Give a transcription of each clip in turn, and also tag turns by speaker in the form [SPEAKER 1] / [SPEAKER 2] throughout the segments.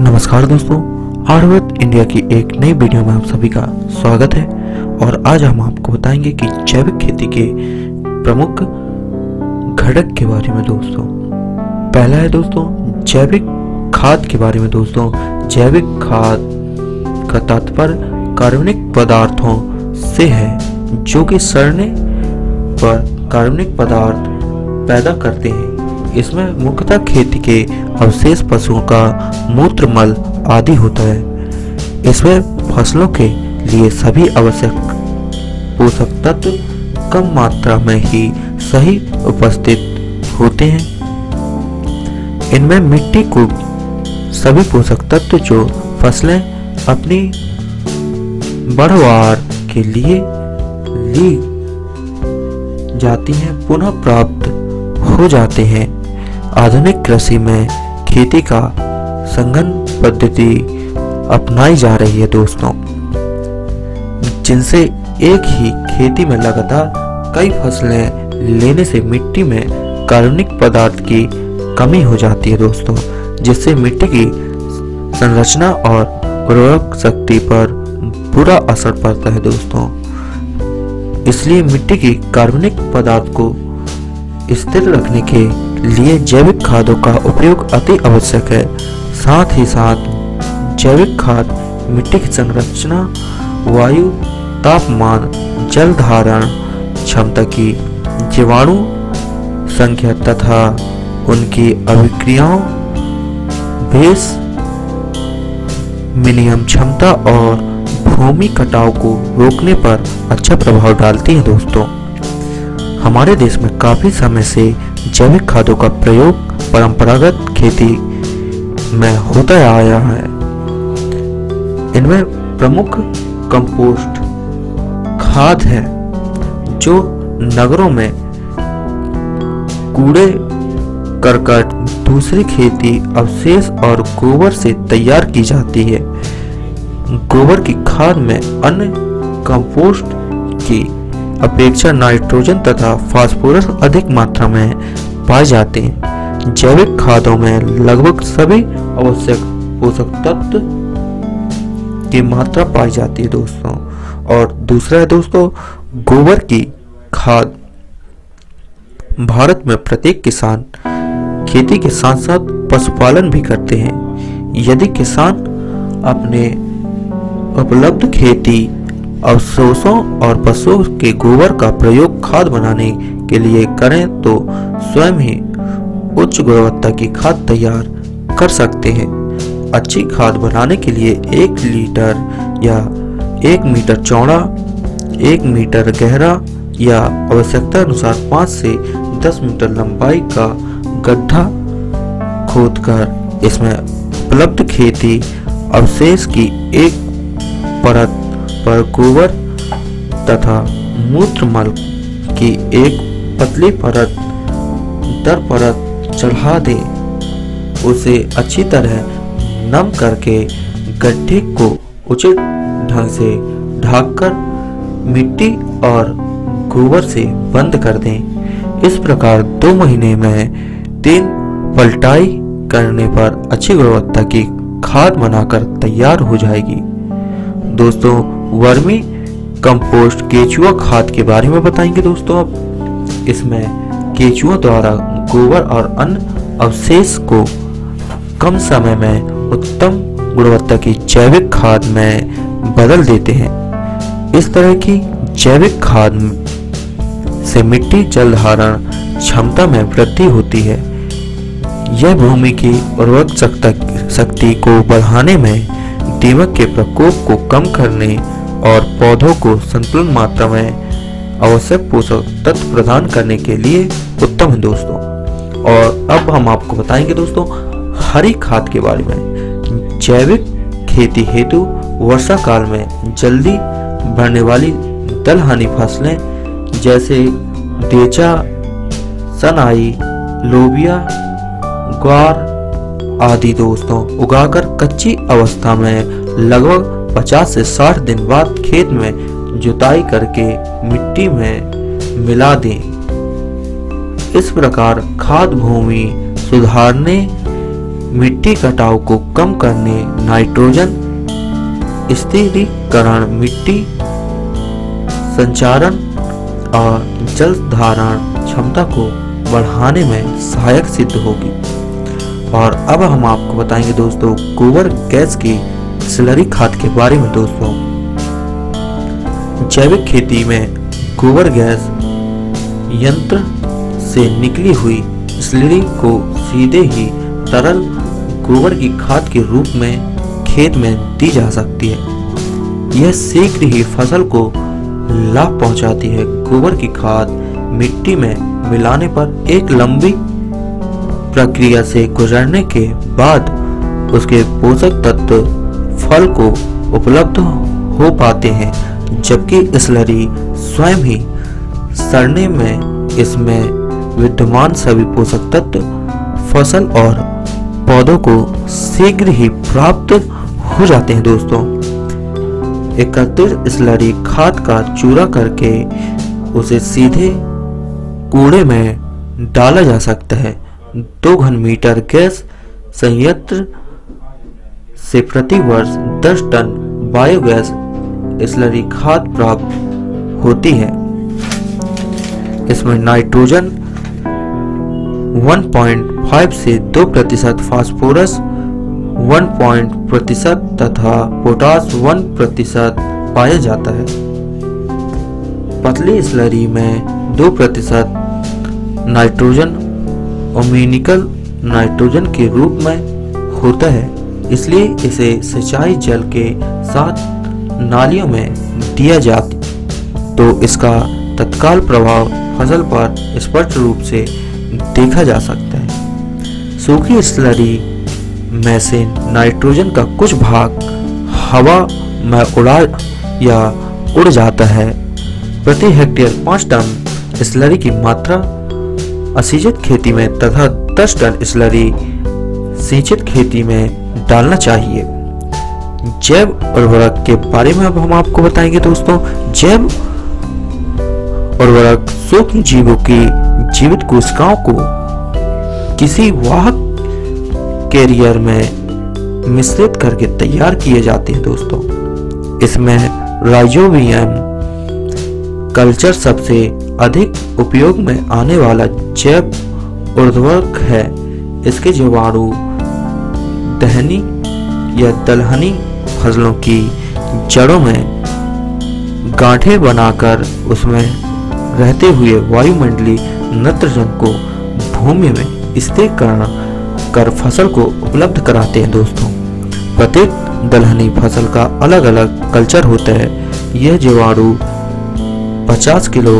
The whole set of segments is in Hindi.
[SPEAKER 1] नमस्कार दोस्तों आयुर्वेद इंडिया की एक नई वीडियो में आप सभी का स्वागत है। और आज हम आपको बताएँगे कि जैविक खेती के प्रमुख घटक के बारे में दोस्तों। पहला है दोस्तों, जैविक खाद के बारे में दोस्तों। जैविक खाद का तात्पर्य कार्बनिक पदार्थों से है, जो कि सड़ने पर कार्बनिक पदार्थ पैदा करते हैं। इसमें मुख्यतः खेती के अवशेष पशुओं का मूत्र मल आदि होता है। इसमें फ़सलों के लिए सभी आवश्यक पोषक तत्व कम मात्रा में ही सही उपस्थित होते हैं। इनमें मिट्टी को सभी पोषक तत्व जो फ़सलें अपनी बढ़वार के लिए ली जाती हैं, पुनः प्राप्त हो जाते हैं। आधुनिक कृषि में खेती का संगन पद्धति अपनाई जा रही है दोस्तों। जिनसे एक ही खेती में लगातार कई फ़सलें लेने से मिट्टी में कार्बनिक पदार्थ की कमी हो जाती है दोस्तों, जिससे मिट्टी की संरचना और उर्वरक शक्ति पर बुरा असर पड़ता है दोस्तों। इसलिए मिट्टी की कार्बनिक पदार्थ को स्थिर रखने के लिए जैविक खादों का उपयोग अति आवश्यक है। साथ ही साथ, जैविक खाद, मिट्टी की संरचना, वायु, तापमान, जल धारण, क्षमता की जीवाणु संख्या तथा उनकी अभिक्रियाओं भेष मिनियम क्षमता और भूमि कटाव को रोकने पर अच्छा प्रभाव डालती है दोस्तों। हमारे देश में काफ़ी समय से जैविक खादों का प्रयोग परंपरागत खेती में होता आया है। इनमें प्रमुख कंपोस्ट खाद है, जो नगरों में कूड़े, करकट, दूसरी खेती, अवशेष और गोबर से तैयार की जाती है। गोबर की खाद में अन्य कंपोस्ट अपेक्षा नाइट्रोजन तथा फास्फोरस अधिक मात्रा में पाए जाते हैं। जैविक खादों में लगभग सभी आवश्यक पोषक तत्व की मात्रा पाई जाती है दोस्तों। और दूसरा है दोस्तों, गोबर की खाद। भारत में प्रत्येक किसान खेती के साथ साथ पशुपालन भी करते हैं। यदि किसान अपने उपलब्ध खेती अवशोषों और पशुओं के गोबर का प्रयोग खाद बनाने के लिए करें तो स्वयं ही उच्च गुणवत्ता की खाद तैयार कर सकते हैं। अच्छी खाद बनाने के लिए एक लीटर या एक मीटर चौड़ा, एक मीटर गहरा या आवश्यकता अनुसार पाँच से दस मीटर लंबाई का गड्ढा खोदकर इसमें उपलब्ध खेती अवशेष की एक परत पर गोबर तथा मूत्रमल की एक पतली परत, दर परत चढ़ा दे। उसे अच्छी तरह नम करके गड्ढे को उचित ढंग से ढककर मिट्टी और गोबर से बंद कर दें। इस प्रकार दो महीने में तीन पलटाई करने पर अच्छी गुणवत्ता की खाद बनाकर तैयार हो जाएगी। दोस्तों वर्मी कंपोस्ट केचुआ खाद के बारे में बताएँगे दोस्तों अब इसमें केचुआ द्वारा गोबर और अन्य अवशेष को कम समय में उत्तम गुणवत्ता की जैविक खाद में बदल देते हैं। इस तरह की जैविक खाद से मिट्टी जल धारण क्षमता में वृद्धि होती है। यह भूमि की उर्वरक शक्ति को बढ़ाने में दीमक के प्रकोप को कम करने और पौधों को संतुलन मात्रा में आवश्यक पोषक तत्व प्रदान करने के लिए उत्तम है दोस्तों। और अब हम आपको बताएँगे दोस्तों, हरी खाद के बारे में। जैविक खेती हेतु वर्षा काल में जल्दी बढ़ने वाली दलहनी फ़सलें, जैसे देचा, सनाई, लोबिया, ग्वार आदि दोस्तों, उगाकर कच्ची अवस्था में लगभग 50 से 60 दिन बाद खेत में जुताई करके मिट्टी में मिला दें। इस प्रकार खाद भूमि सुधारने, मिट्टी कटाव को कम करने, नाइट्रोजन स्थिरीकरण, मिट्टी संचारण और जल धारण क्षमता को बढ़ाने में सहायक सिद्ध होगी। और अब हम आपको बताएँगे दोस्तों, गोबर गैस की स्लरी खाद के बारे में दोस्तों। जैविक खेती में गोबर गैस यंत्र से निकली हुई स्लरी को सीधे ही तरल गोबर की खाद के रूप में खेत में दी जा सकती है। यह शीघ्र ही फ़सल को लाभ पहुंचाती है। गोबर की खाद मिट्टी में मिलाने पर एक लंबी प्रक्रिया से गुजरने के बाद उसके पोषक तत्व फल को उपलब्ध हो पाते हैं, जबकि स्लरी स्वयं ही सड़ने में इसमें विद्यमान सभी पोषक तत्व, फ़सल और पौधों को शीघ्र ही प्राप्त हो जाते हैं दोस्तों। एकत्रित स्लरी खाद का चूरा करके उसे सीधे कूड़े में डाला जा सकता है। दो घन मीटर गैस संयंत्र से प्रति वर्ष 10 टन बायोगैस स्लरी खाद प्राप्त होती है। इसमें नाइट्रोजन 1.5 से 2 प्रतिशत, फास्फोरस 1 प्रतिशत तथा पोटास 1 प्रतिशत पाया जाता है। पतली स्लरी में 2 प्रतिशत नाइट्रोजन, ओमिनिकल नाइट्रोजन के रूप में होता है। इसलिए इसे सिंचाई जल के साथ नालियों में दिया जाता तो इसका तत्काल प्रभाव फ़सल पर स्पष्ट रूप से देखा जा सकता है। सूखी स्लरी में से नाइट्रोजन का कुछ भाग हवा में उड़ा या उड़ जाता है। प्रति हेक्टेयर पाँच टन स्लरी की मात्रा, असिंचित खेती में तथा दस टन स्लरी सिंचित खेती में डालना चाहिए। जैव उर्वरक के बारे में अब हम आपको बताएँगे दोस्तों। जैव उर्वरक सूक्ष्म जीवों की जीवित कोशिकाओं को किसी वाहक कैरियर में मिश्रित करके तैयार किए जाते हैं दोस्तों। इसमें राइजोबियम कल्चर सबसे अधिक उपयोग में आने वाला जैव उर्वरक है। इसके जीवाणु दहनी या दलहनी फ़सलों की जड़ों में गांठे बनाकर उसमें रहते हुए वायुमंडलीय नत्रजन को भूमि में स्थिर कर फ़सल को उपलब्ध कराते हैं दोस्तों। प्रत्येक दलहनी फ़सल का अलग अलग कल्चर होता है। यह जीवाणु 50 किलो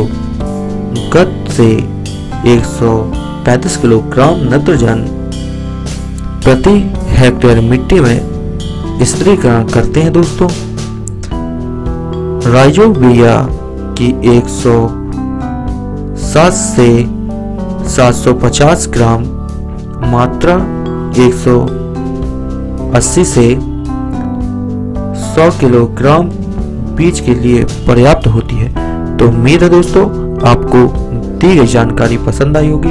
[SPEAKER 1] गत से 135 किलोग्राम नत्रजन प्रति हेक्टेयर मिट्टी में स्त्रीकरण करते हैं दोस्तों। राइजोबिया की 100 सात से 750 ग्राम मात्रा 180 से 100 किलोग्राम बीज के लिए पर्याप्त होती है। तो उम्मीद है दोस्तों, आपको दी गई जानकारी पसंद आई होगी।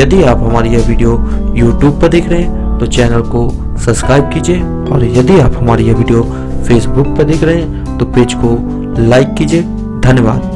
[SPEAKER 1] यदि आप हमारी यह वीडियो YouTube पर देख रहे हैं तो चैनल को सब्सक्राइब कीजिए और यदि आप हमारी यह वीडियो फेसबुक पर देख रहे हैं तो पेज को लाइक कीजिए। धन्यवाद।